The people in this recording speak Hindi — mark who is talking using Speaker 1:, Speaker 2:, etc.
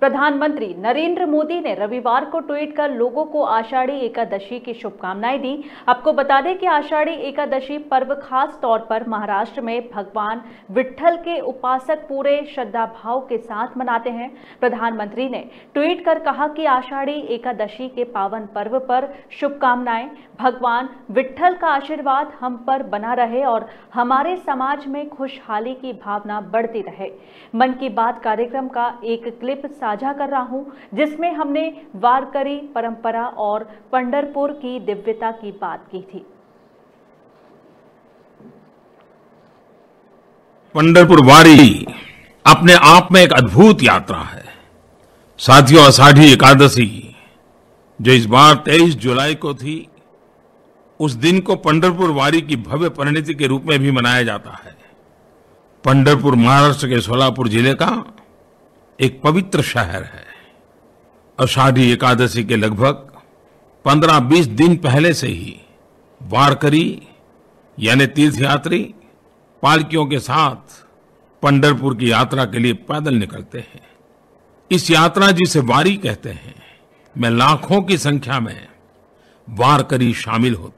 Speaker 1: प्रधानमंत्री नरेंद्र मोदी ने रविवार को ट्वीट कर लोगों को आषाढ़ी एकादशी की शुभकामनाएँ दी। आपको बता दें कि आषाढ़ी एकादशी पर्व खास तौर पर महाराष्ट्र में भगवान विठल के उपासक पूरे श्रद्धा भाव के साथ मनाते हैं। प्रधानमंत्री ने ट्वीट कर कहा कि आषाढ़ी एकादशी के पावन पर्व पर शुभकामनाएँ। भगवान विठल का आशीर्वाद हम पर बना रहे और हमारे समाज में खुशहाली की भावना बढ़ती रहे। मन की बात कार्यक्रम का एक क्लिप साझा कर रहा हूँ, जिसमें हमने वारकरी परंपरा और पंडरपुर की दिव्यता की बात की थी।
Speaker 2: पंडरपुर वारी अपने आप में एक अद्भुत यात्रा है। साथियों, आषाढ़ी एकादशी जो इस बार 23 जुलाई को थी, उस दिन को पंडरपुर वारी की भव्य परिणति के रूप में भी मनाया जाता है। पंडरपुर महाराष्ट्र के सोलापुर ज़िले का एक पवित्र शहर है। अषाढ़ी एकादशी के लगभग 15-20 दिन पहले से ही वारकरी, यानी तीर्थयात्री, पालकियों के साथ पंडरपुर की यात्रा के लिए पैदल निकलते हैं। इस यात्रा जिसे वारी कहते हैं, में लाखों की संख्या में वारकरी शामिल होते